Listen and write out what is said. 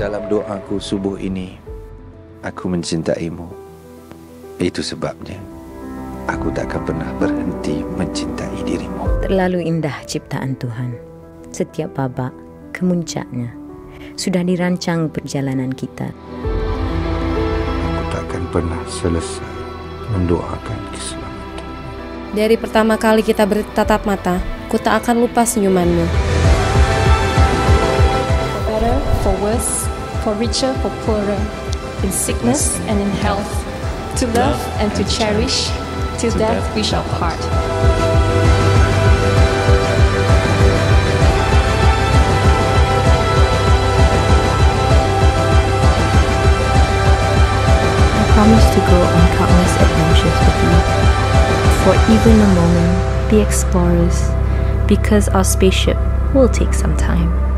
Dalam doaku subuh ini, aku mencintaimu. Itu sebabnya aku takkan pernah berhenti mencintai dirimu. Terlalu indah ciptaan Tuhan. Setiap babak, kemuncaknya, sudah dirancang perjalanan kita. Aku takkan pernah selesai mendoakan keselamatan. Dari pertama kali kita bertatap mata, ku tak akan lupa senyumanmu. For worse, for richer, for poorer, in sickness and in health, to love and to cherish, till death we shall part. I promise to go on countless adventures with you. For even a moment, be explorers, because our spaceship will take some time.